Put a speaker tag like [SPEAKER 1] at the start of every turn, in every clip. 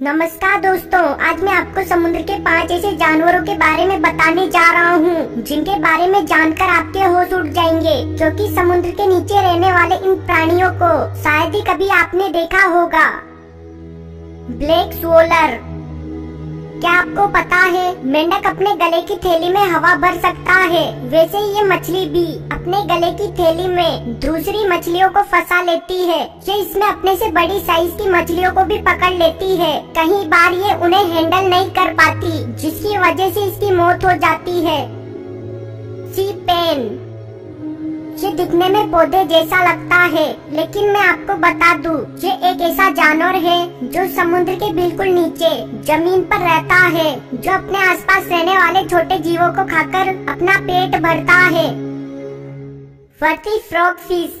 [SPEAKER 1] नमस्कार दोस्तों, आज मैं आपको समुद्र के पाँच ऐसे जानवरों के बारे में बताने जा रहा हूँ, जिनके बारे में जानकर आपके होश उठ जाएँगे क्योंकि समुद्र के नीचे रहने वाले इन प्राणियों को शायद ही कभी आपने देखा होगा। Black solar. क्या आपको पता है, मेंढक अपने गले की थैली में हवा भर सकता है? वैसे ये मछली भी अपने गले की थैली में दूसरी मछलियों को फंसा लेती है। ये इसमें अपने से बड़ी साइज़ की मछलियों को भी पकड़ लेती है। कहीं बार ये उन्हें हैंडल नहीं कर पाती, जिसकी वजह से इसकी मौत हो जाती है। सी पेन ये दिखने में पौधे जैसा लगता है, लेकिन मैं आपको बता दूँ, ये एक ऐसा जानवर है जो समुद्र के बिल्कुल नीचे, ज़मीन पर रहता है, जो अपने आसपास रहने वाले छोटे जीवों को खाकर अपना पेट भरता है। फ्रॉग फ़िश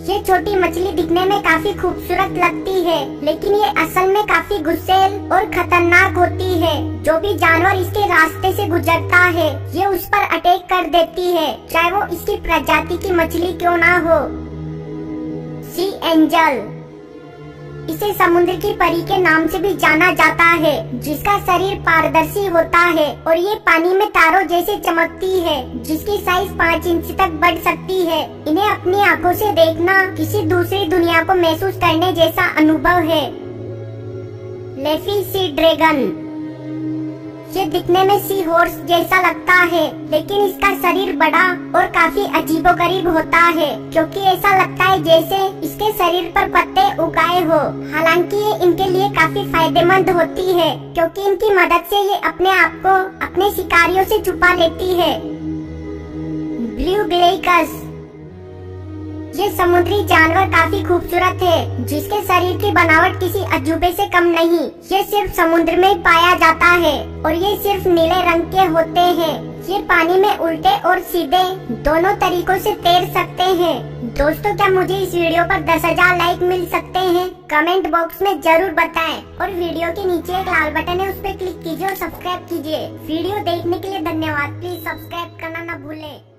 [SPEAKER 1] ये छोटी मछली दिखने में काफ़ी खूबसूरत लगती है, लेकिन ये असल में काफ़ी गुस्सेल और खतरनाक होती है। जो भी जानवर इसके रास्ते से गुजरता है, ये उस पर अटैक कर देती है, चाहे वो इसकी प्रजाति की मछली क्यों ना हो। सी एंजल इसे समुद्र की परी के नाम से भी जाना जाता है, जिसका शरीर पारदर्शी होता है और ये पानी में तारों जैसे चमकती है, जिसकी साइज़ पाँच इंच तक बढ़ सकती है। इन्हें अपनी आँखों से देखना किसी दूसरी दुनिया को महसूस करने जैसा अनुभव है। Leafy sea dragon. ये दिखने में सी हॉर्स जैसा लगता है, लेकिन इसका शरीर बड़ा और काफ़ी अजीबो गरीब होता है, क्योंकि ऐसा लगता है जैसे इसके शरीर पर पत्ते उगाए हो। हालाँकि ये इनके लिए काफ़ी फ़ायदेमंद होती है, क्योंकि इनकी मदद से ये अपने आप को अपने शिकारियों से छुपा लेती है। ब्लू ग्लेकस ये समुद्री जानवर काफ़ी खूबसूरत है जिसके शरीर की बनावट किसी अजूबे से कम नहीं। ये सिर्फ़ समुद्र में पाया जाता है, और ये सिर्फ़ नीले रंग के होते हैं। ये पानी में उल्टे और सीधे, दोनों तरीकों से तैर सकते हैं। दोस्तों, क्या मुझे इस वीडियो पर दस हज़ार लाइक मिल सकते हैं? कमेंट बॉक्स में ज़रूर बताएँ, और वीडियो के नीचे एक लाल बटन है, उस पर क्लिक कीजिए और सब्सक्राइब कीजिए। वीडियो देखने के लिए धन्यवाद। प्लीज़ सब्सक्राइब करना न भूलें।